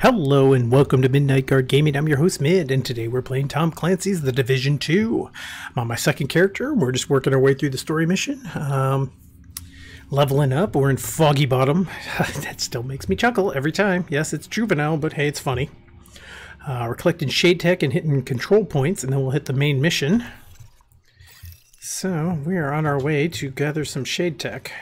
Hello and welcome to Midniteguard Gaming. I'm your host Mid, and today we're playing Tom Clancy's The Division 2. I'm on my second character. We're just working our way through the story mission. Um, leveling up. We're in Foggy Bottom. that still makes me chuckle every time. Yes, it's juvenile, but hey, it's funny. Uh, we're collecting Shade Tech and hitting control points, and then we'll hit the main mission. So, we are on our way to gather some Shade Tech.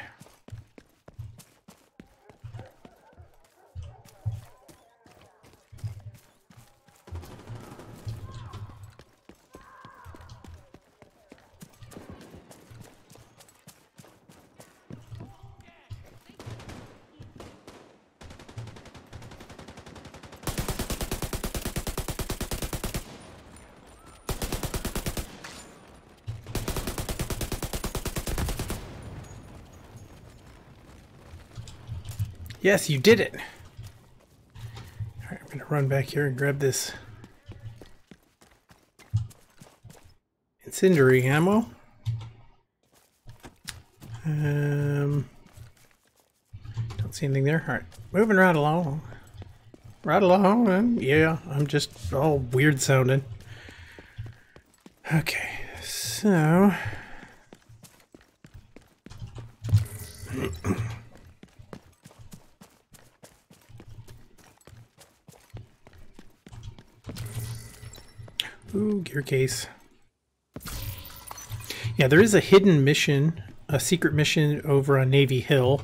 Yes, you did it. All right, I'm to run back here and grab this incendiary ammo. Um, don't see anything there. All right, moving right along. Right along, and yeah, I'm just all weird sounding. Okay, so Ooh, gear case. Yeah, there is a hidden mission, a secret mission over on Navy Hill,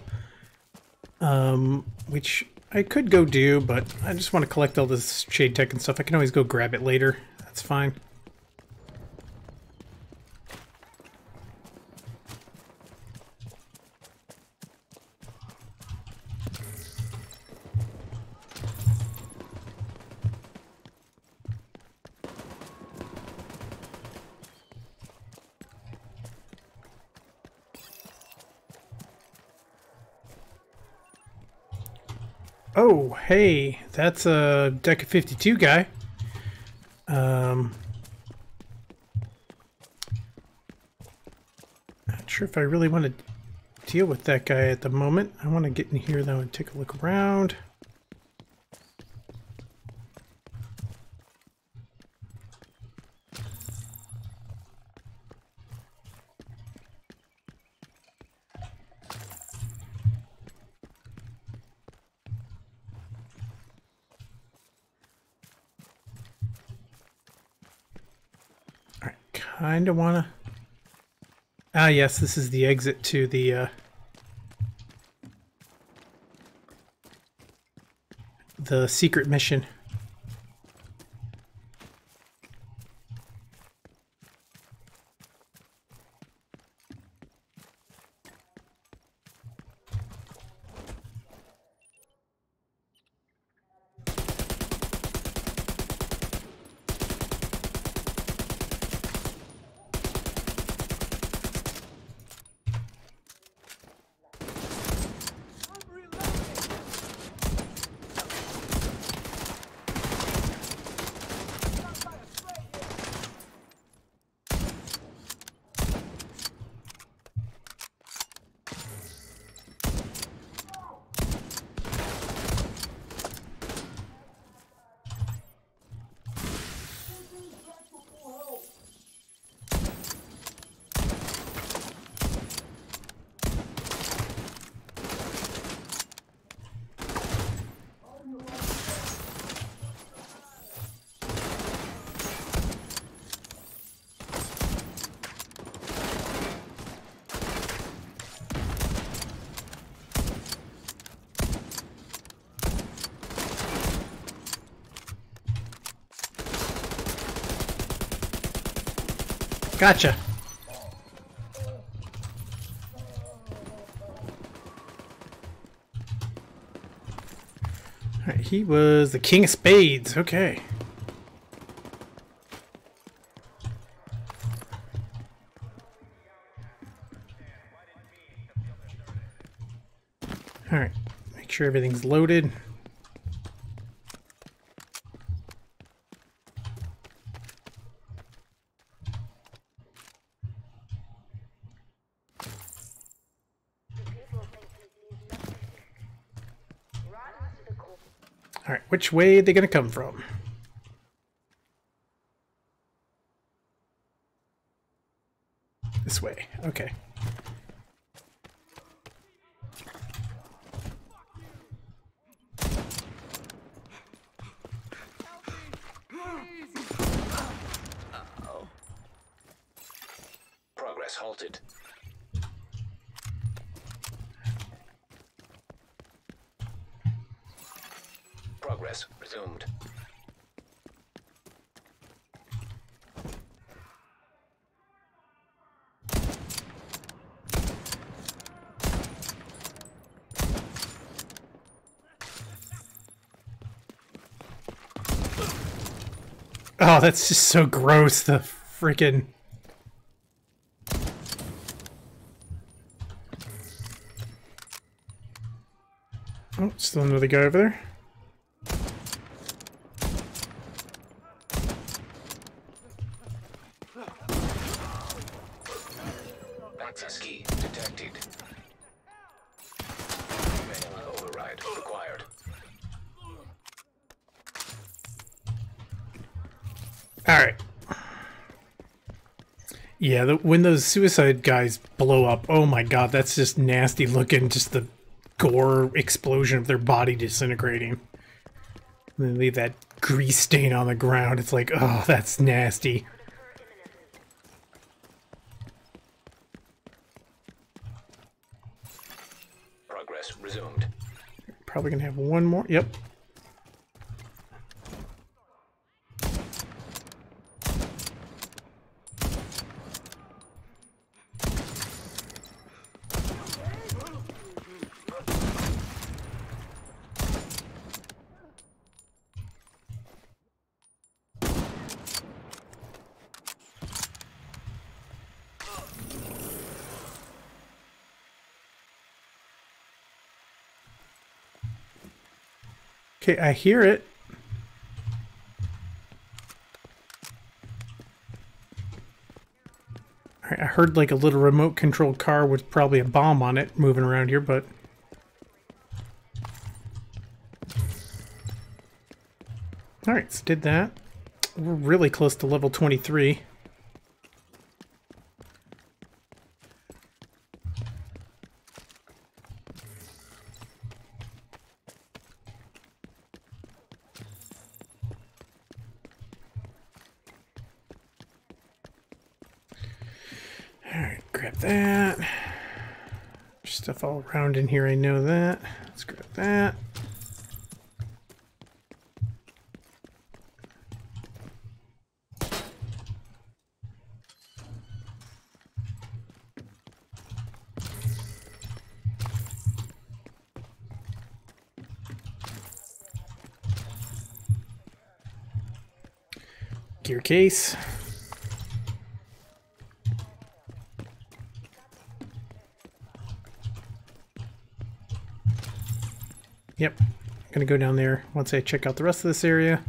um, which I could go do, but I just want to collect all this shade tech and stuff. I can always go grab it later. That's fine. Oh, hey, that's a deck of 52 guy. Um, not sure if I really want to deal with that guy at the moment. I want to get in here though and take a look around. Kind of want to... Ah, yes, this is the exit to the... Uh, the secret mission. Gotcha. Right, he was the king of spades. Okay. All right. Make sure everything's loaded. All right, which way are they going to come from? This way. Okay. Progress halted. Progress resumed. Oh, that's just so gross. The freaking. Oh, still another guy over there. Access key detected. All right. Yeah, the, when those suicide guys blow up, oh my god, that's just nasty looking. Just the gore explosion of their body disintegrating. And they leave that grease stain on the ground. It's like, oh, that's nasty. Progress resumed. Probably gonna have one more. Yep. Okay, I hear it. I heard like a little remote controlled car with probably a bomb on it moving around here, but... Alright, so did that. We're really close to level 23. Alright, grab that. There's stuff all around in here, I know that. Let's grab that. Gear case. Yep. I'm Gonna go down there once I check out the rest of this area.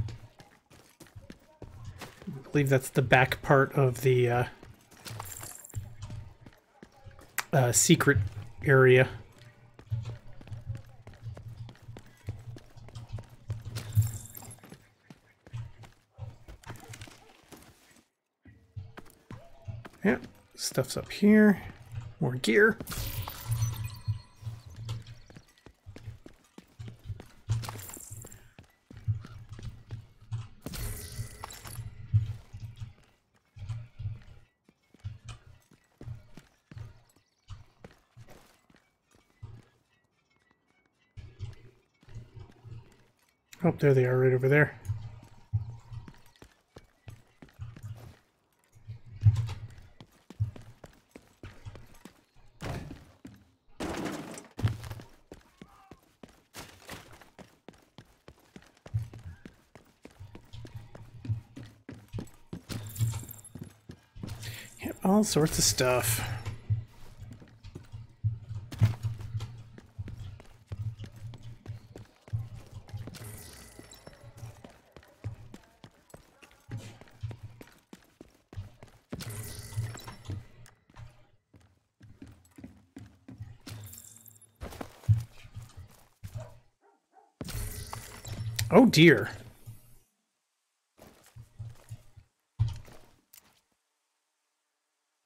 I believe that's the back part of the uh, uh, secret area. Yep, stuff's up here. More gear. There they are right over there. Yep, all sorts of stuff. Dear.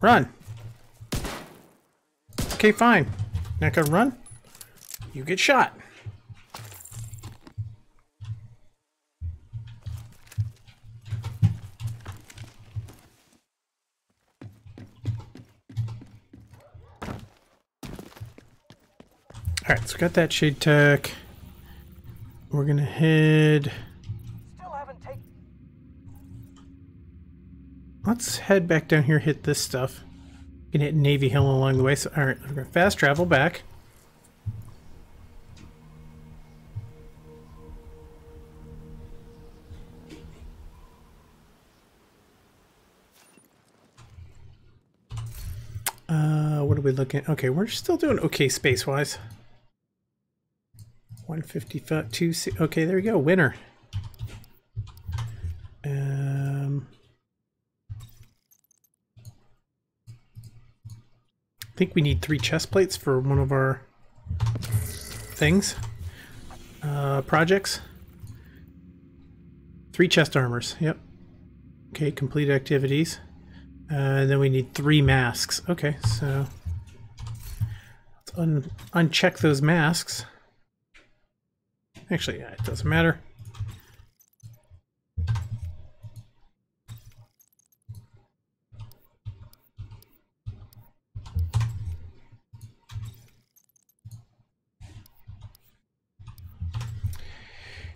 Run. Okay, fine. Not gonna run? You get shot. Alright, so got that shade tech. We're gonna head. Still haven't taken. Let's head back down here, hit this stuff. Can hit Navy Hill along the way. So, all right, we're gonna fast travel back. Uh, what are we looking at? Okay, we're still doing okay space-wise. 155, two, okay, there we go, winner. Um, I think we need three chest plates for one of our things, uh, projects. Three chest armors, yep. Okay, complete activities. Uh, and then we need three masks. Okay, so let's un uncheck those masks. Actually, yeah, it doesn't matter.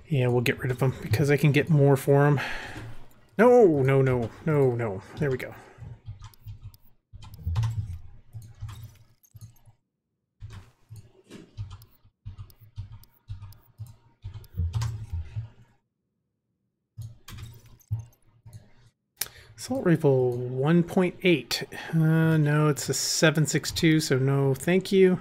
Yeah, we'll get rid of them because I can get more for them. No, no, no, no, no. There we go. Assault rifle 1.8. Uh, no, it's a 7.62, so no thank you.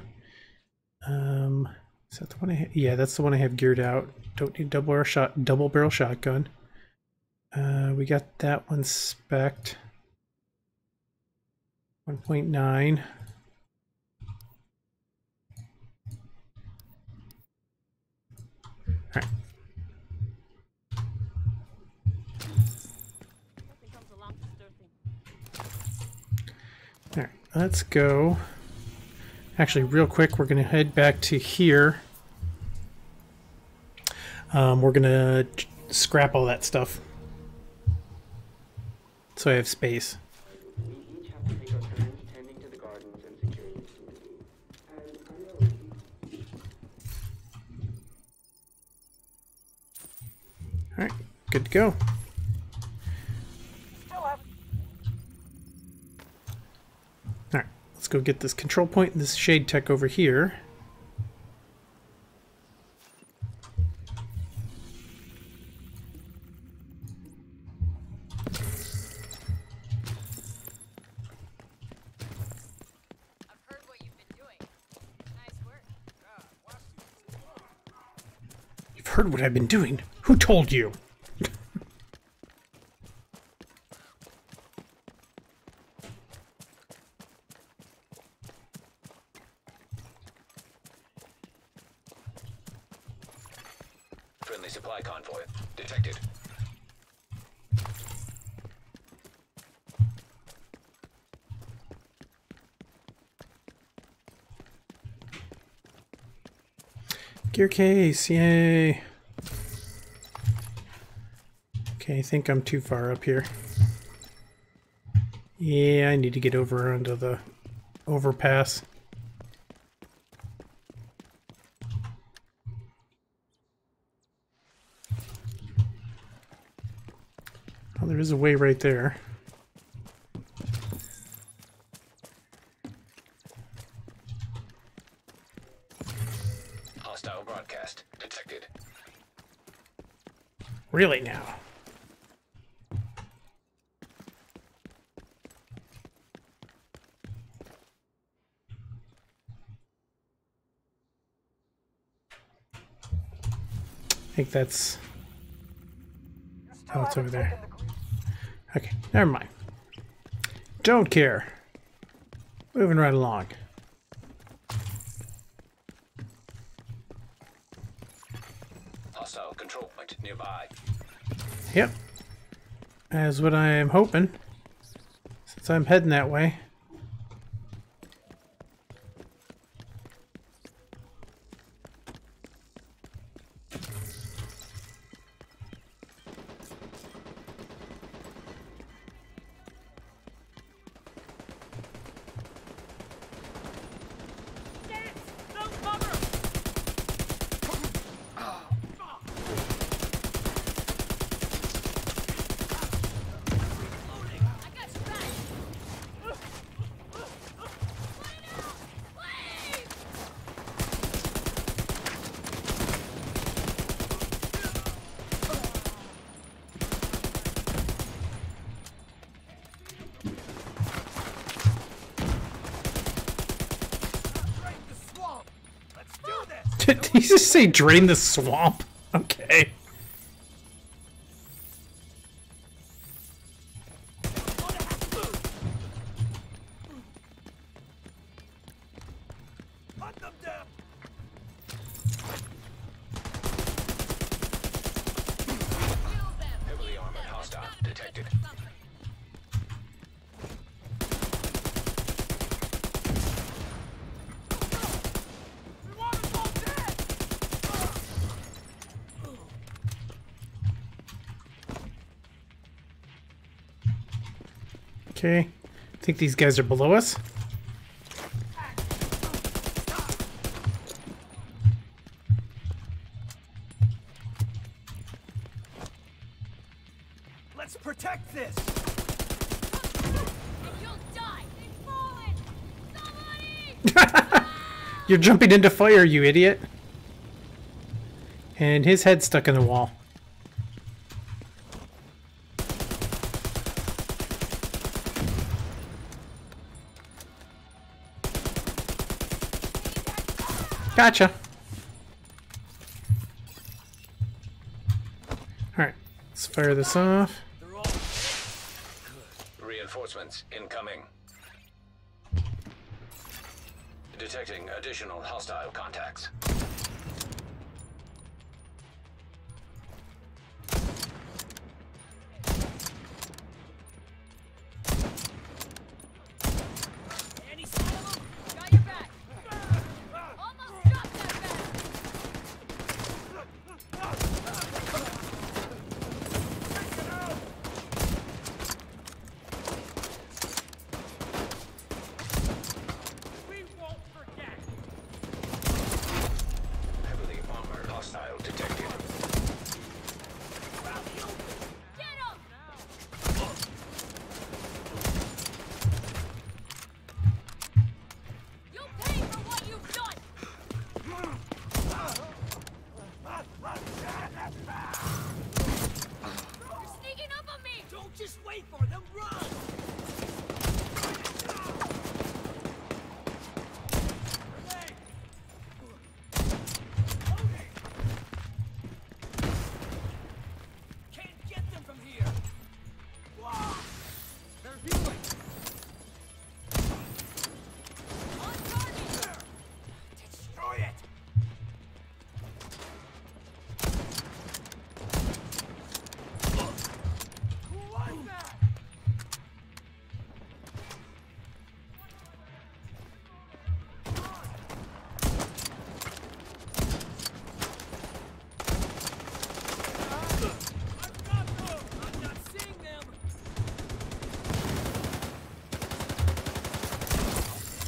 Um, is that the one I? Yeah, that's the one I have geared out. Don't need double barrel shot, double barrel shotgun. Uh, we got that one spec'd. 1.9. All right. Let's go. Actually, real quick, we're going to head back to here. Um, we're going to scrap all that stuff. So I have space. Each have to take our turns tending to the gardens and securing the community. And I know All right, good to go. Still haven't. All right, let's go get this control point and this shade tech over here. You've heard what I've been doing. Who told you? Friendly supply convoy detected. Gear case, yay. Okay, I think I'm too far up here. Yeah, I need to get over onto the overpass. Oh, there is a way right there. Hostile broadcast detected. Really now. I think that's Oh, it's over there. okay. Never mind. Don't care. Moving right along. Hostile control point Contact nearby. Yep. As what I am hoping. Since I'm heading that way. Say drain the swamp? Okay. Heavily armored hostile detected. Okay. I think these guys are below us. Let's protect this! You'll die! They've fallen! Somebody! You're jumping into fire, you idiot. And his head's stuck in the wall. Gotcha. Alright, let's fire this off. Reinforcements incoming. Detecting additional hostile contacts. Just wait for them, run!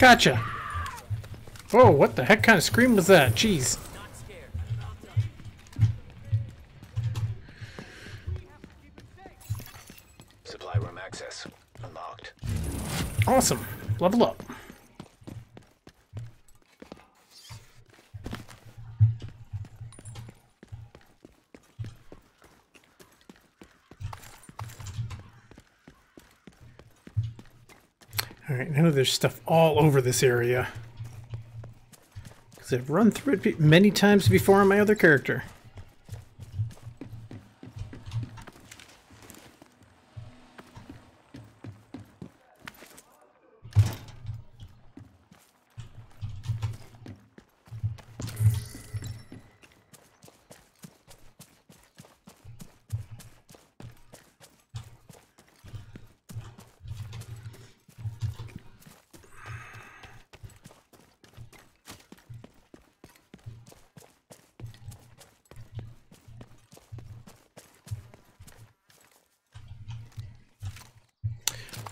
Gotcha. Whoa, what the heck kind of scream was that? Jeez. Supply room access unlocked. Awesome. Level up. Alright, I know there's stuff all over this area. Because I've run through it many times before on my other character.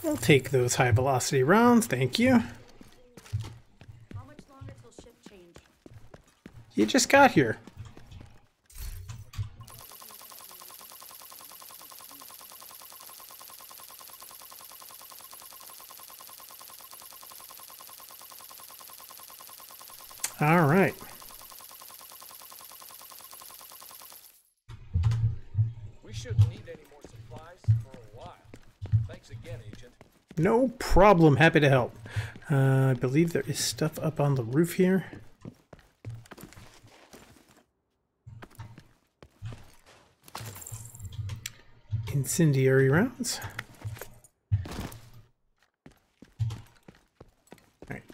I'll take those high velocity rounds, thank you. How much longer till shift change? You just got here. All right. We shouldn't need any more supplies for a while. Thanks again, Agent. No problem. Happy to help. Uh, I believe there is stuff up on the roof here. Incendiary rounds.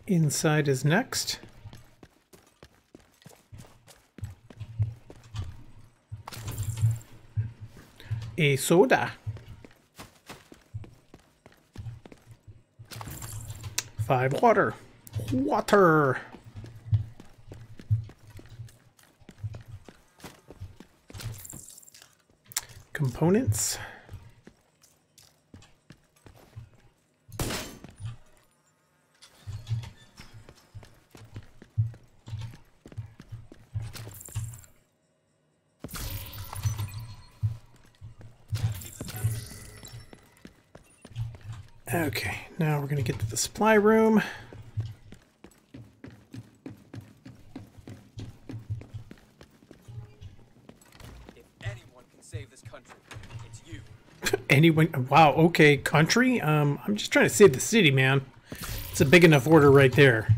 Inside is next. A soda. Five water. Water. Components. The supply room. If anyone can save this country, it's you. Anyone? Wow. Okay, country. Um, I'm just trying to save the city, man. It's a big enough order right there.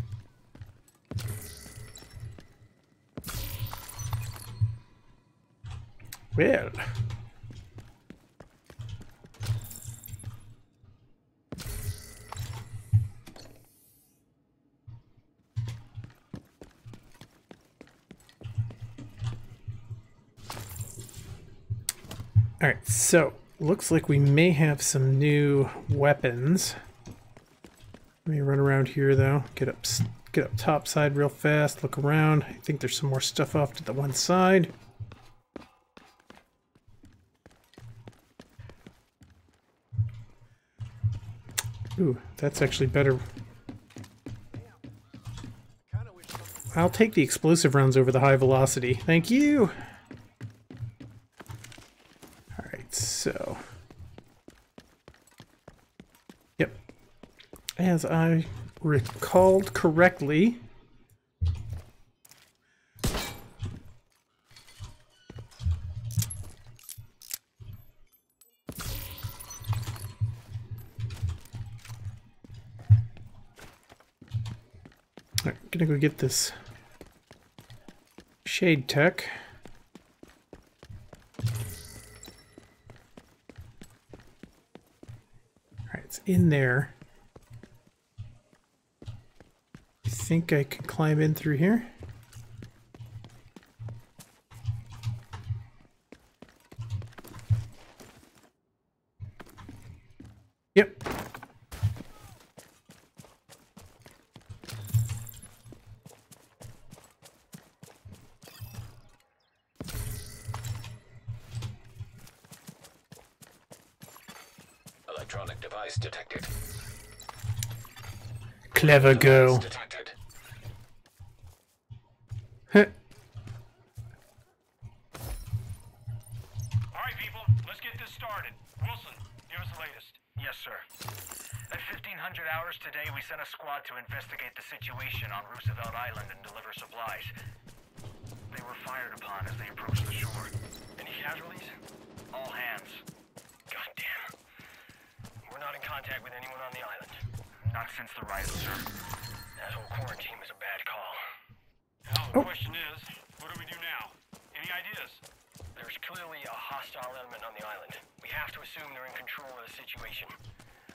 Well. All right, so looks like we may have some new weapons. Let me run around here though. Get up, get up top side real fast. Look around. I think there's some more stuff off to the one side. Ooh, that's actually better. I'll take the explosive rounds over the high velocity. Thank you. All right, so. Yep. As I recalled correctly. Right, gonna go get this shade tech. All right, it's in there. I think I can climb in through here. Yep. Electronic device detected. Clever girl. Device detected. Heh. All right, people, let's get this started. Wilson, give us the latest. Yes, sir. At 1500 hours today, we sent a squad to investigate the situation on Roosevelt Island and deliver supplies. They were fired upon as they approached the shore. Any casualties? All hands. Goddamn. We're not in contact with anyone on the island. Not since the riot, sir. That whole quarantine was a bad call. Now, the question is, what do we do now? Any ideas? There's clearly a hostile element on the island. We have to assume they're in control of the situation.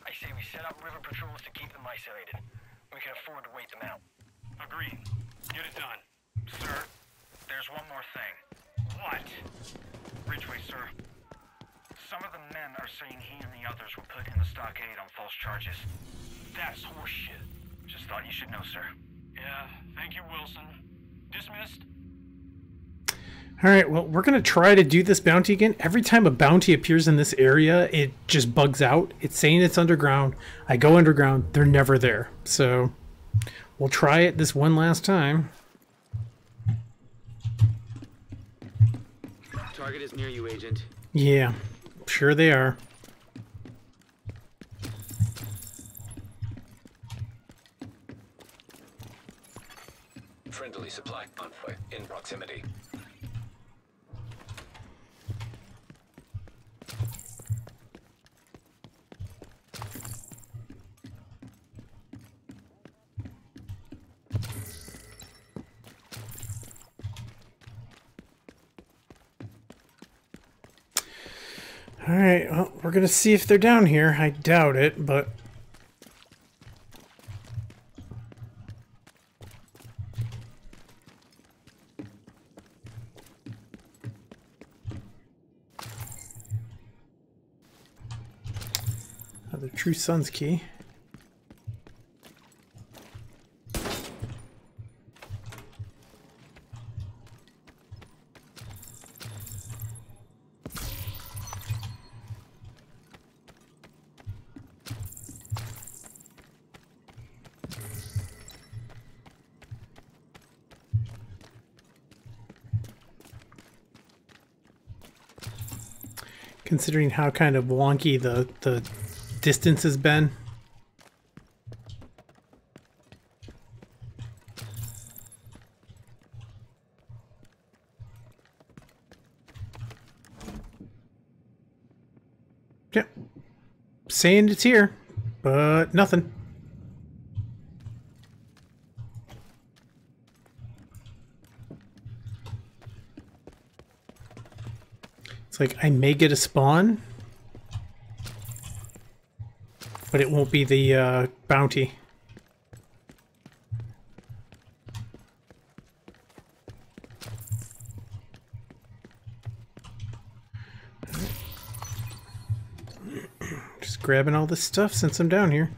I say we set up river patrols to keep them isolated. We can afford to wait them out. Agreed. Get it done. Sir, there's one more thing. What? Ridgeway, sir. Some of the men are saying he and the others were put in the stockade on false charges. That's horseshit. Just thought you should know, sir. Yeah, thank you, Wilson. Dismissed? All right, well, we're going to try to do this bounty again. Every time a bounty appears in this area, it just bugs out. It's saying it's underground. I go underground, they're never there. So we'll try it this one last time. Target is near you, Agent. Yeah, sure they are. Friendly supply convoy in proximity. All right, well, we're going to see if they're down here. I doubt it, but Another True Sons key. Considering how kind of wonky the, the distance has been. Yep. Saying it's here, but nothing. Like I may get a spawn, but it won't be the uh, bounty. Just grabbing all this stuff since I'm down here.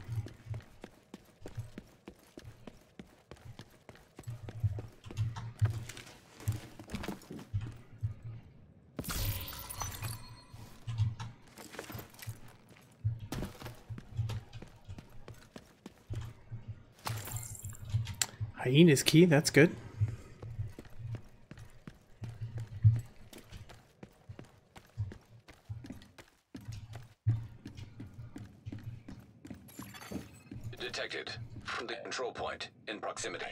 Hyena's key, that's good. Detected. From the control point in proximity.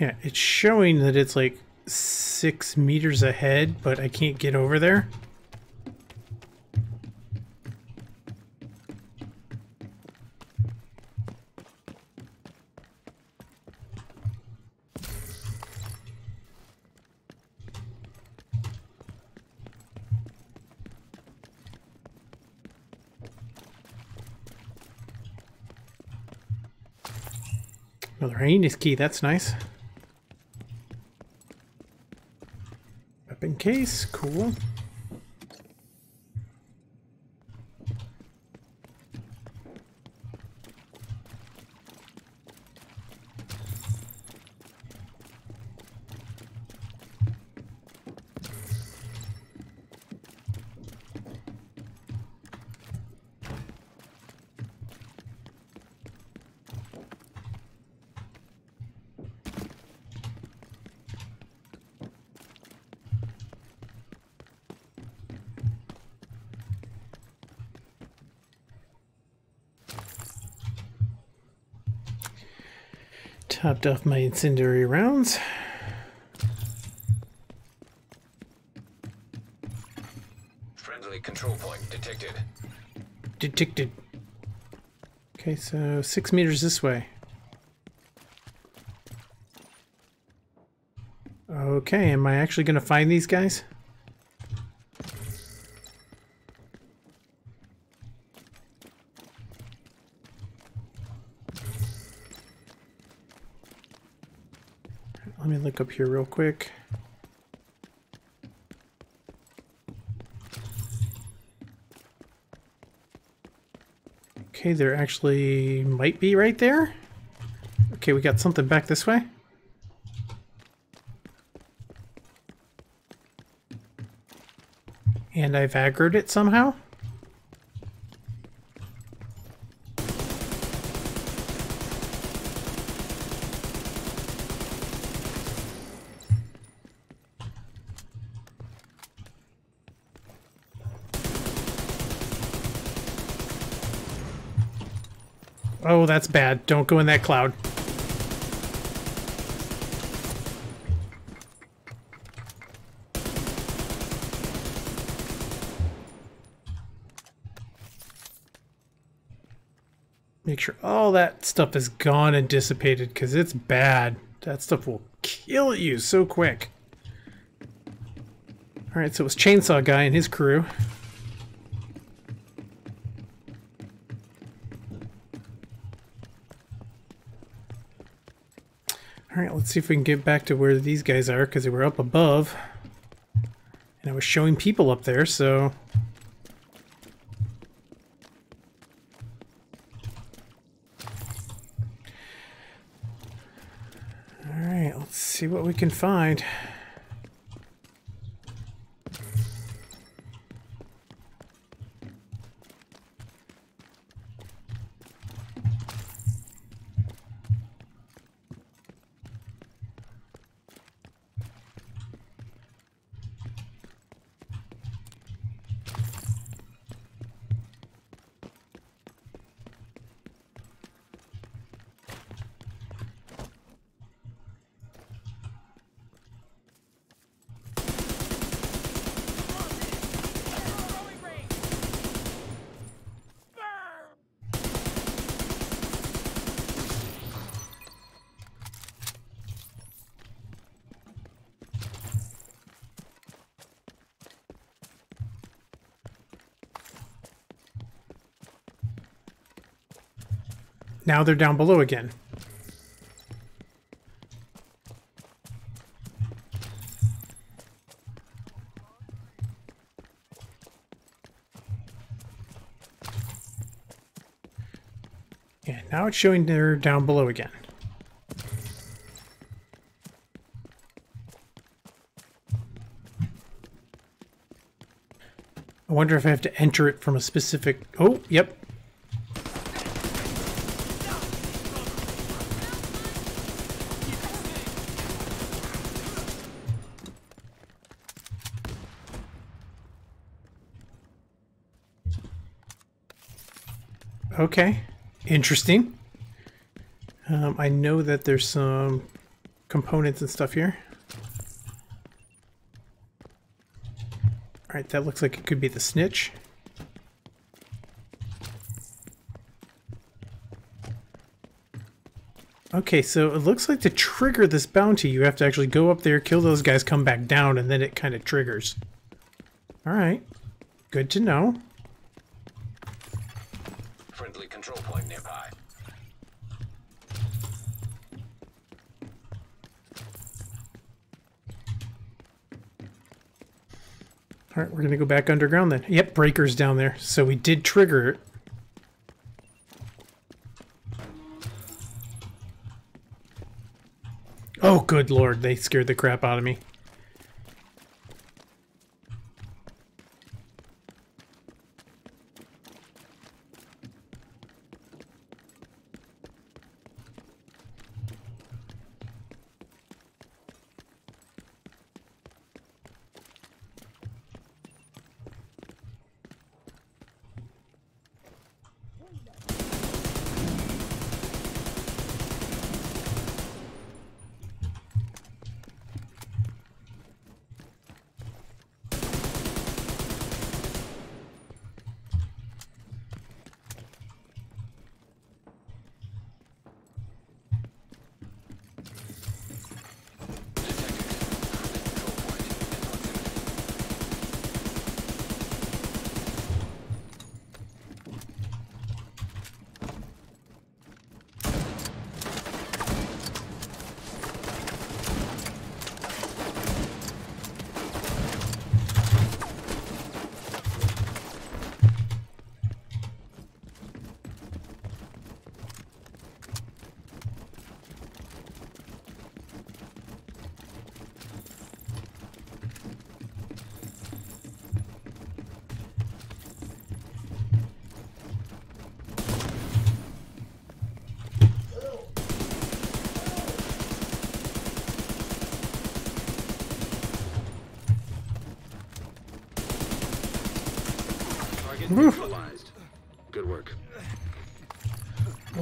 Yeah, it's showing that it's like six meters ahead, but I can't get over there. Another hyena's key, that's nice. Case, cool. Topped off my incendiary rounds. Friendly control point detected. Detected. Okay, so six meters this way. Okay, am I actually going to find these guys? here real quick. Okay, there actually might be right there. Okay, we got something back this way. And I've aggroed it somehow. Oh, that's bad. Don't go in that cloud. Make sure all that stuff is gone and dissipated because it's bad. That stuff will kill you so quick. Alright, so it was Chainsaw Guy and his crew. Let's see if we can get back to where these guys are, because they were up above. And I was showing people up there, so... Alright, let's see what we can find. Now they're down below again. Yeah, now it's showing they're down below again. I wonder if I have to enter it from a specific... Oh, yep, Okay, interesting. Um, I know that there's some components and stuff here. Alright, that looks like it could be the snitch. Okay, so it looks like to trigger this bounty, you have to actually go up there, kill those guys, come back down, and then it kind of triggers. Alright, good to know. Friendly control point nearby. All right, we're gonna go back underground then. Yep, breakers down there. So we did trigger it. Oh, good lord, they scared the crap out of me. Hello.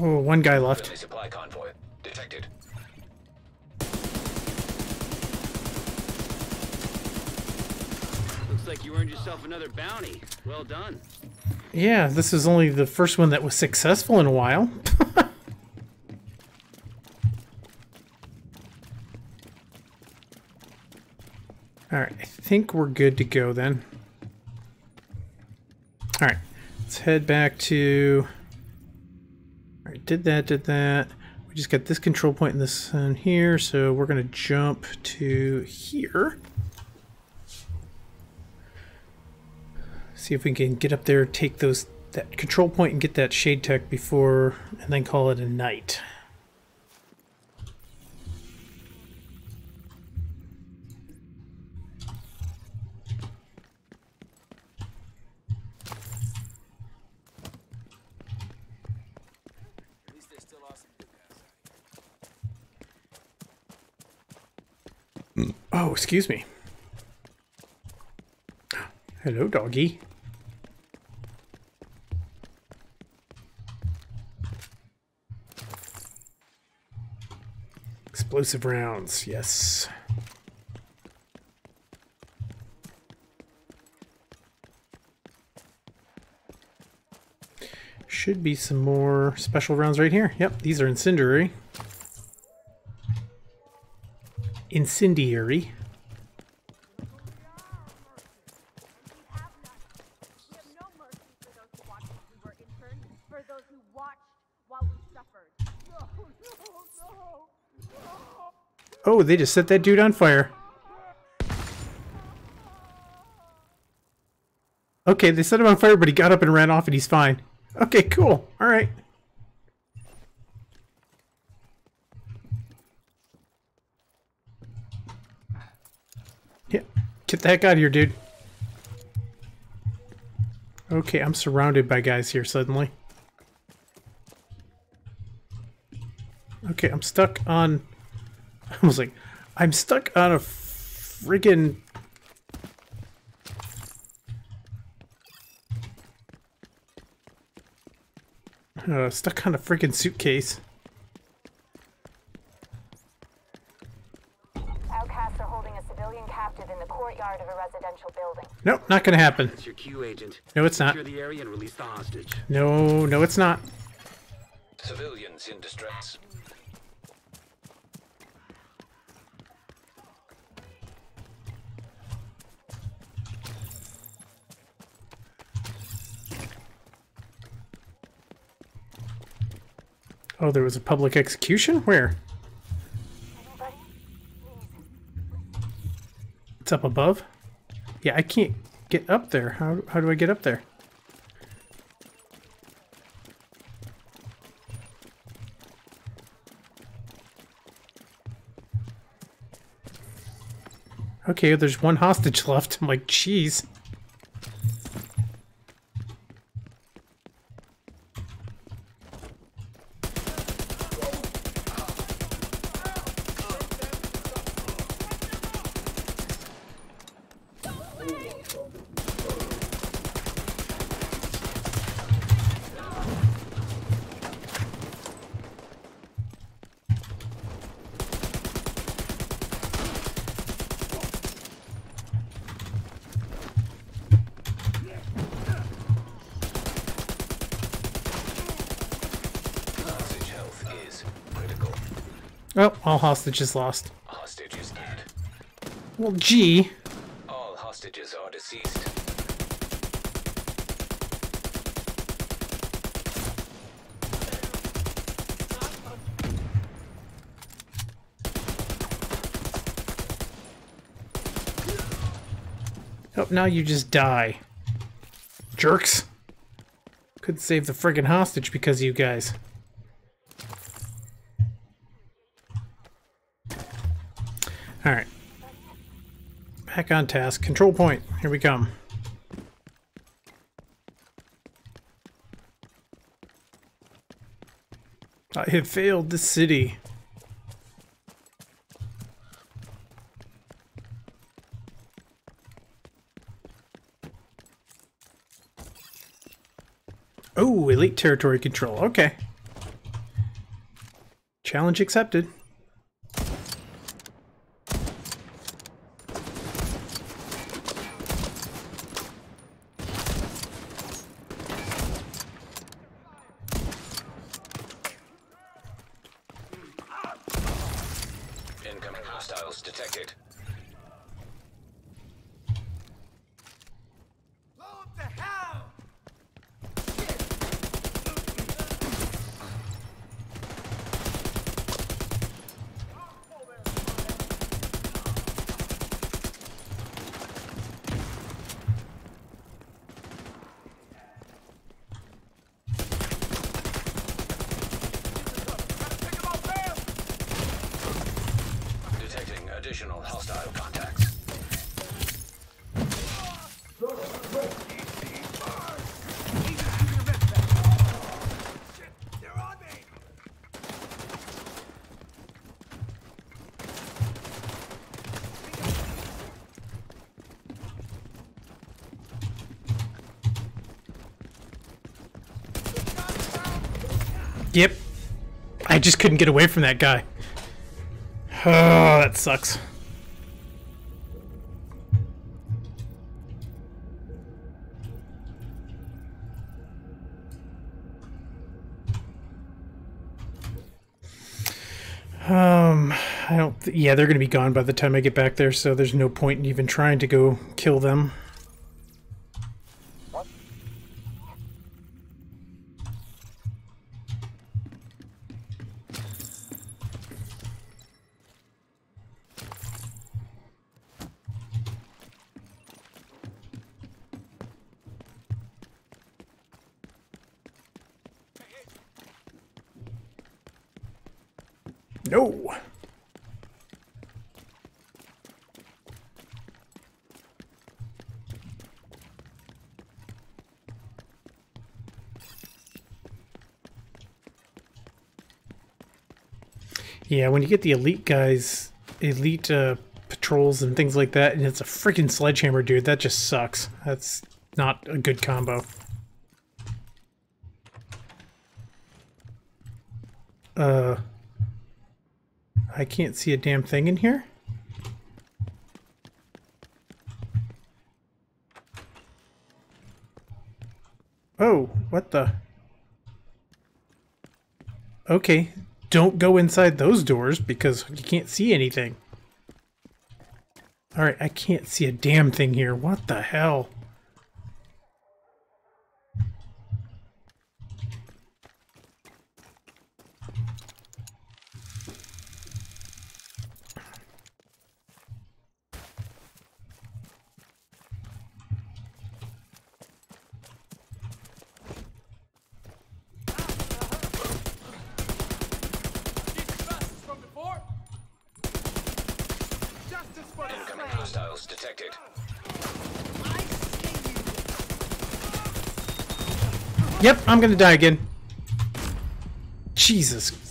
Oh, one guy left. Supply convoy detected. Looks like you earned yourself another bounty. Well done. Yeah, this is only the first one that was successful in a while. Alright, I think we're good to go then. Alright, let's head back to... Did that, did that. We just got this control point in this one here, so we're going to jump to here. See if we can get up there, take those that control point and get that shade tech before, and then call it a night. At least they still are some good guys. Oh, excuse me. Hello, doggy. Explosive rounds, yes. Should be some more special rounds right here. Yep, these are incendiary. Incendiary. Oh, they just set that dude on fire. Okay, they set him on fire, but he got up and ran off and he's fine. Okay, cool. All right. Yeah, get the heck out of here, dude. Okay, I'm surrounded by guys here suddenly. Okay, I'm stuck on... I was like, I'm stuck on a friggin' Uh, stuck on a freaking suitcase. Outcasts are holding a civilian captive in the courtyard of a residential building. Nope, not gonna happen. It's your Q agent. No, it's not. Secure the area and release the hostage. No, no, it's not. Civilians in distress. Oh, there was a public execution? Where? It's up above? Yeah, I can't get up there. How, how do I get up there? Okay, there's one hostage left. I'm like, jeez. All hostages lost. Hostage is dead. Well, gee. All hostages are deceased. Oh, now you just die. Jerks. Couldn't save the friggin' hostage because of you guys. Back on task. Control point. Here we come. I have failed the city. Oh, elite territory control. Okay. Challenge accepted. Incoming hostiles detected. Detecting additional hostile contacts. Yep. I just couldn't get away from that guy. Oh, that sucks. Um, I don't. Th- yeah, they're gonna be gone by the time I get back there, so there's no point in even trying to go kill them. No. Yeah, when you get the elite guys, elite uh, patrols and things like that, and it's a freaking sledgehammer dude, that just sucks. That's not a good combo. Uh, I can't see a damn thing in here. Oh, what the? Okay, don't go inside those doors because you can't see anything. Alright, I can't see a damn thing here. What the hell? from before? Justice for the Incoming slain. hostiles detected. Yep, I'm gonna die again. Jesus.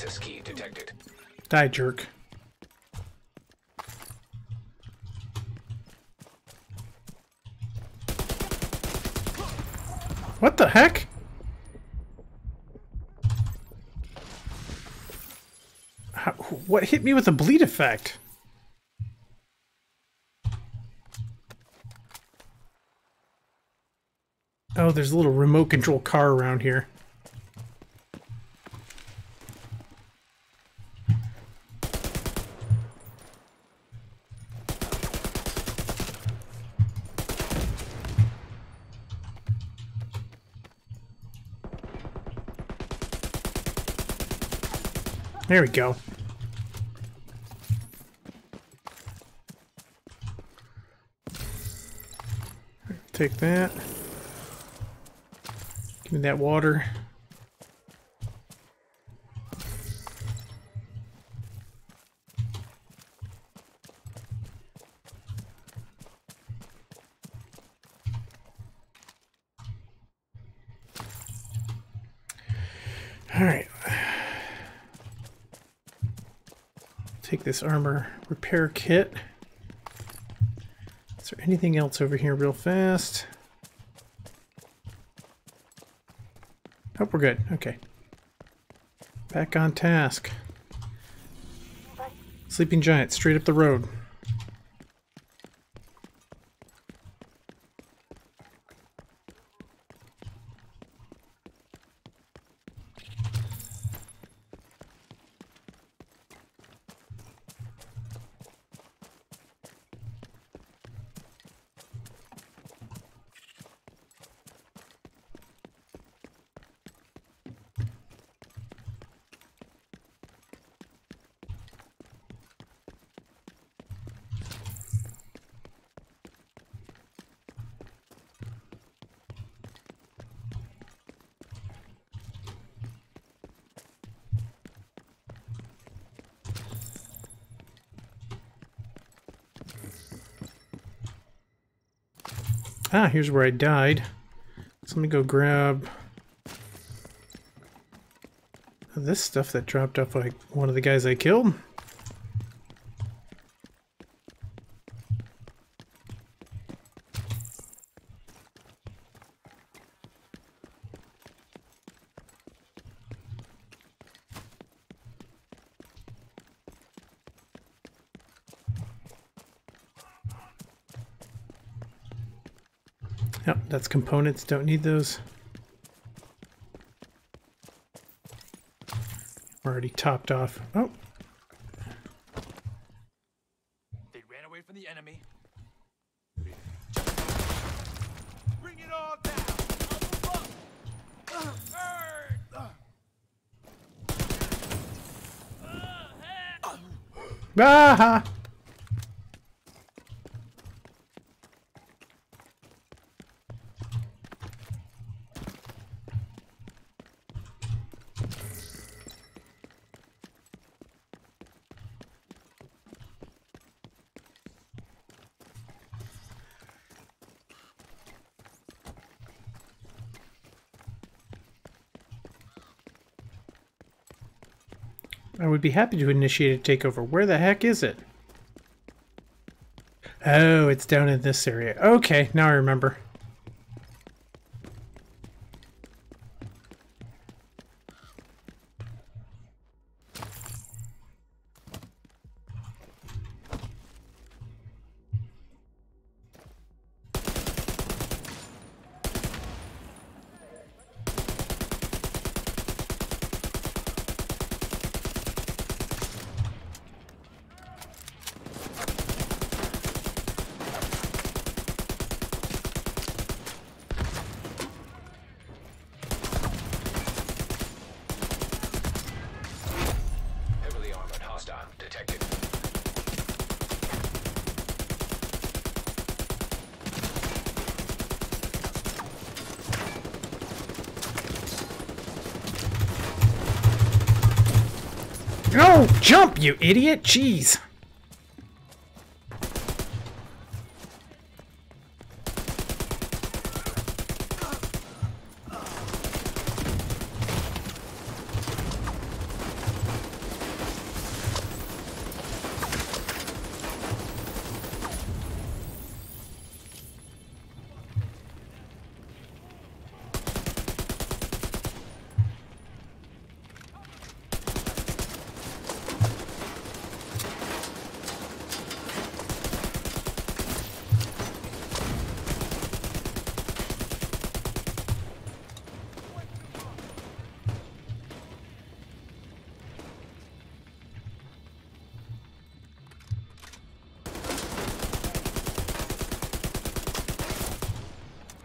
Access key detected. Die, jerk. What the heck? How, what hit me with a bleed effect? Oh, there's a little remote control car around here. There we go. Take that. Give me that water. All right. This armor repair kit. Is there anything else over here real fast? Hope we're good. Okay. Back on task. Sleeping Giant, straight up the road. Ah, here's where I died. So let me go grab this stuff that dropped off like one of the guys I killed. Yep, that's components. Don't need those. Already topped off. Oh, They ran away from the enemy. Bring it all down! I'll move up! Burn! ah! I would be happy to initiate a takeover. Where the heck is it? Oh, it's down in this area. Okay, now I remember. You idiot! Jeez!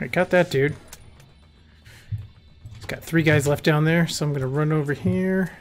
I got that dude. He's got three guys left down there, so I'm gonna run over here.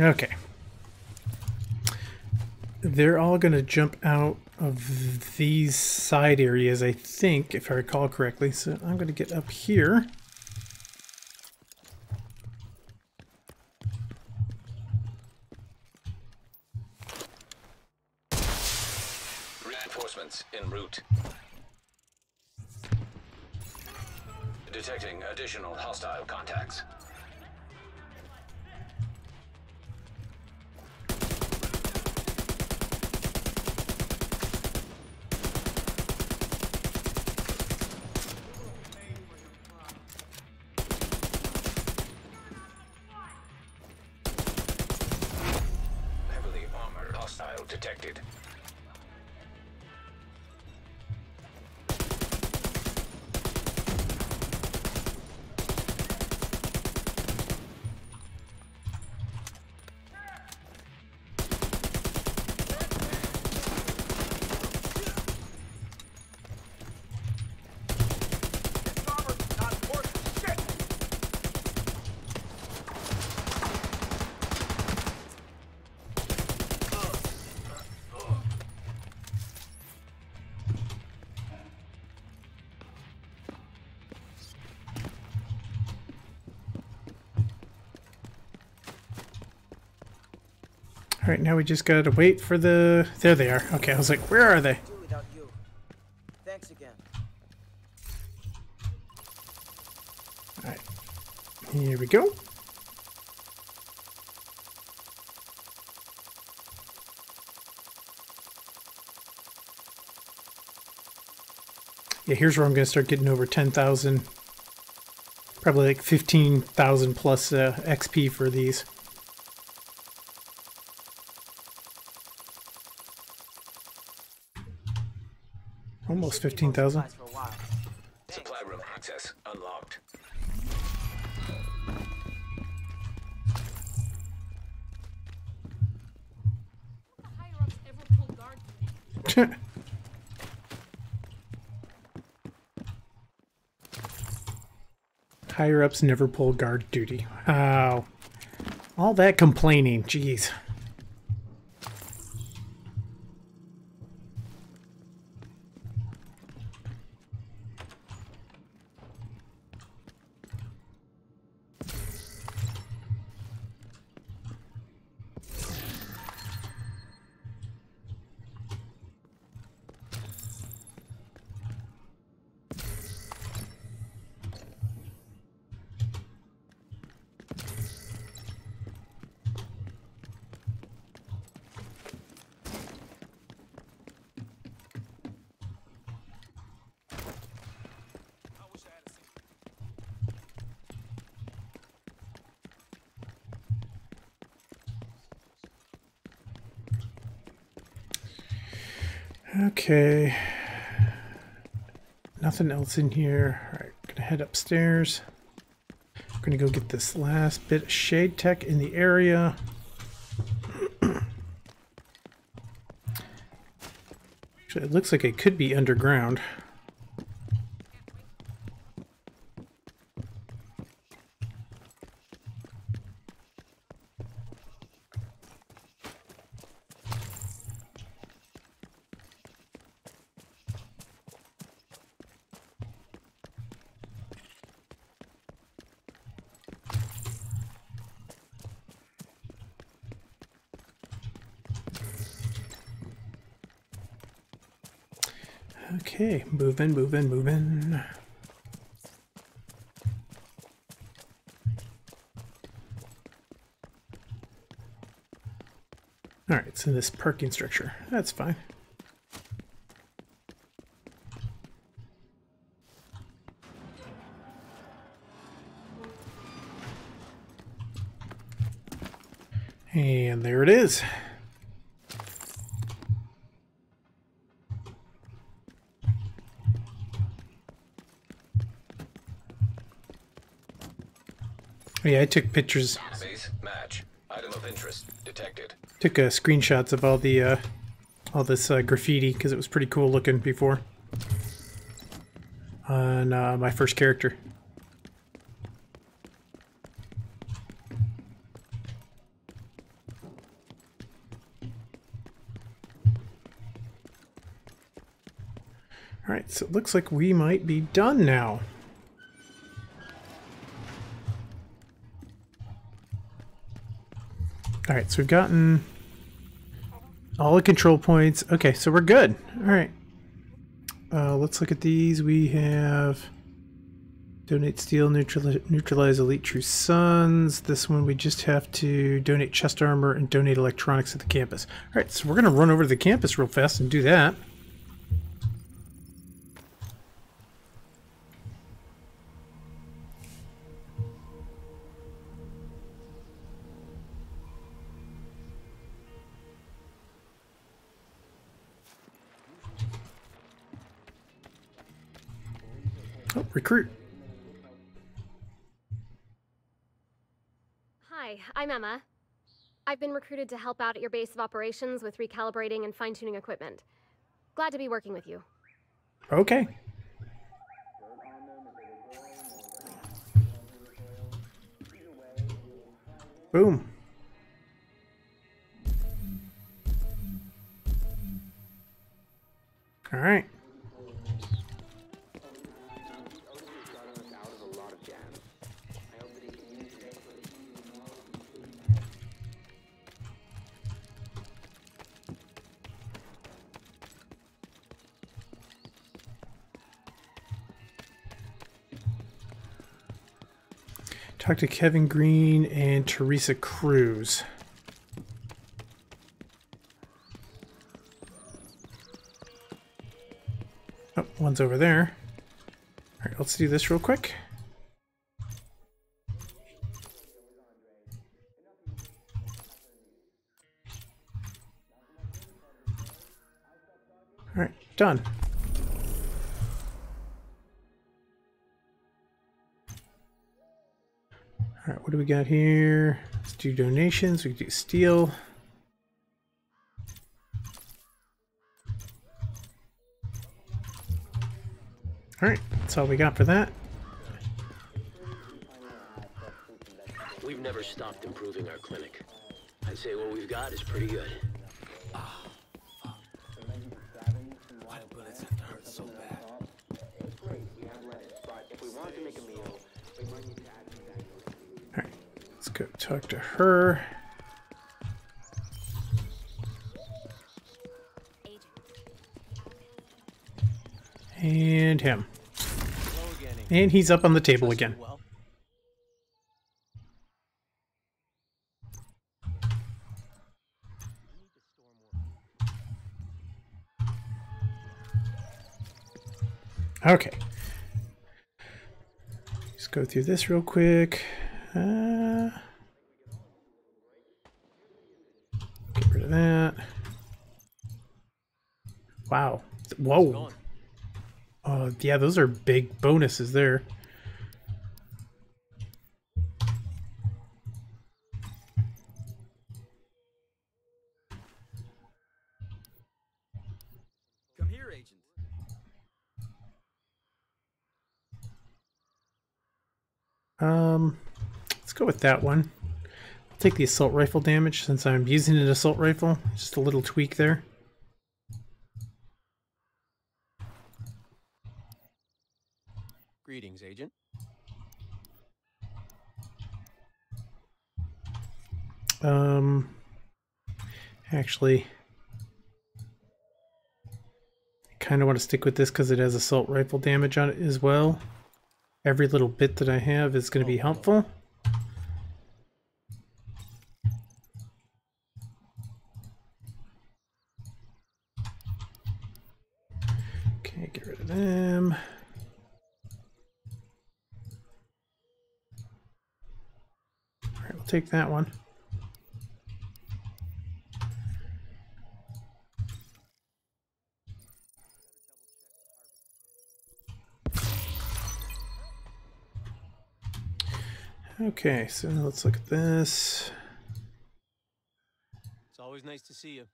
Okay. They're all going to jump out of these side areas, I think, if I recall correctly. So I'm going to get up here. Right, now we just got to wait for the... There they are. Okay, I was like, where are they? Do without you. Thanks again. All right. Here we go. Yeah, here's where I'm going to start getting over 10,000. Probably like 15,000 plus uh, XP for these. Almost 15,000. Supplies for a while. Supply room access unlocked. Higher ups ever pull guard for me? Higher ups never pull guard duty. Wow. All that complaining, jeez. Okay. Nothing else in here. Alright, gonna head upstairs. Gonna go get this last bit of shade tech in the area. Actually, it looks like it could be underground. moving, moving, moving. Alright, it's in this parking structure. That's fine. And there it is. Yeah, I took pictures, Base match. Item of interest detected. took uh, screenshots of all the uh, all this uh, graffiti because it was pretty cool looking before on uh, my first character. All right, so it looks like we might be done now. All right, so we've gotten all the control points. Okay, so we're good. All right. Uh, let's look at these. We have donate steel, neutralize, neutralize elite true sons. This one we just have to donate chest armor and donate electronics at the campus. All right, so we're gonna run over to the campus real fast and do that. Emma. I've been recruited to help out at your base of operations with recalibrating and fine tuning equipment. Glad to be working with you. Okay. Boom. All right. Talk to Kevin Green and Teresa Cruz. Oh, one's over there. All right, let's do this real quick. All right, done. We got here? Let's do donations. We can do steel. All right, that's all we got for that. We've never stopped improving our clinic. I'd say what we've got is pretty good. Why do bullets have to hurt so bad? All go talk to her. And him. And he's up on the table again. Okay. Let's go through this real quick. Uh, get rid of that. Wow. Whoa. Uh, yeah, those are big bonuses there. Come here, Agent. Um, let's go with that one. Take the assault rifle damage since I'm using an assault rifle. Just a little tweak there. Greetings, Agent. Um, actually, I kind of want to stick with this because it has assault rifle damage on it as well. Every little bit that I have is going to be helpful. Okay, get rid of them. All right, we'll take that one. Okay, so let's look at this. It's always nice to see you.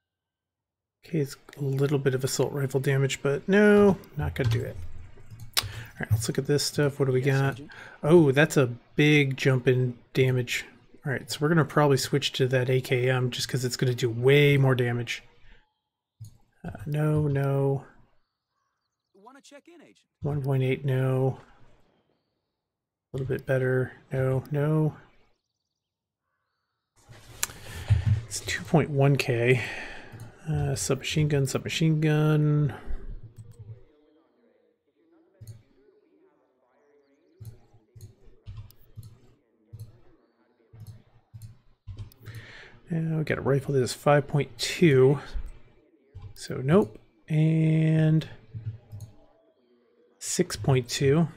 Okay, it's a little bit of assault rifle damage, but no, not gonna do it. All right, let's look at this stuff. What do we got? Oh, that's a big jump in damage. All right, so we're gonna probably switch to that AKM just because it's gonna do way more damage. Uh, no, no. Want to check in, Agent? 1.8, no. A little bit better. No, no. It's 2.1k. Uh, submachine gun, submachine gun. Now we got a rifle that is 5.2. So nope. And 6.2.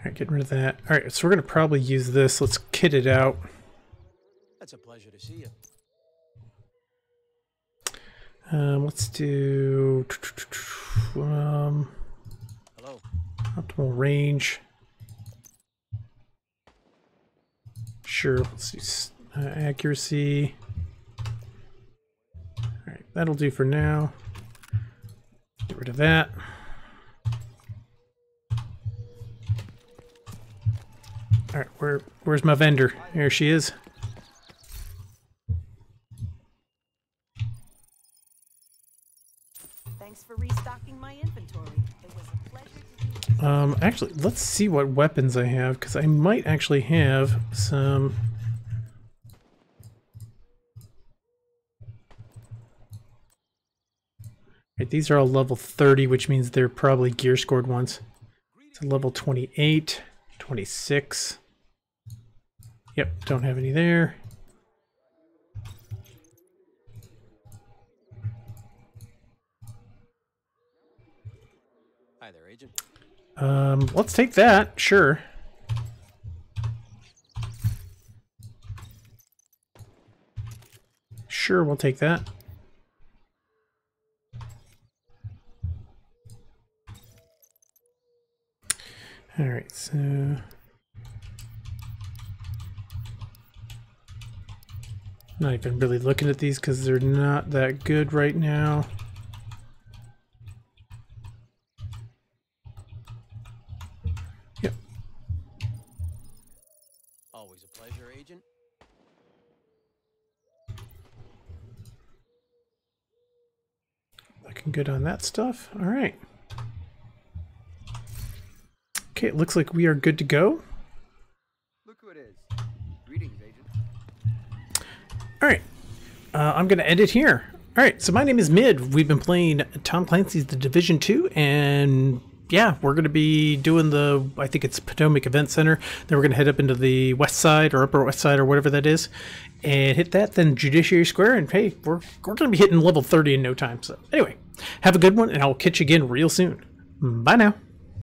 All right, getting rid of that. All right, so we're going to probably use this. Let's kit it out. That's a pleasure to see you. Um, let's do um, Hello. optimal range. Sure, let's do uh, accuracy. All right, that'll do for now. Get rid of that. All right, where where's my vendor? There she is. Thanks for restocking my inventory. It was a pleasure to Um, actually, let's see what weapons I have, because I might actually have some... Right, these are all level 30, which means they're probably gear scored ones. It's So level 28, 26. Yep, don't have any there. Hi there, Agent. Um, let's take that, sure. Sure, we'll take that. Alright, so... Not even really looking at these because they're not that good right now. Yep. Always a pleasure, Agent. Looking good on that stuff. All right. Okay, it looks like we are good to go. All right. Uh, I'm going to end it here. All right. So my name is Mid. We've been playing Tom Clancy's The Division 2, and yeah, we're going to be doing the, I think it's Potomac Event Center. Then we're going to head up into the west side or upper west side or whatever that is and hit that, then Judiciary Square. And hey, we're, we're going to be hitting level 30 in no time. So anyway, have a good one, and I'll catch you again real soon. Bye now.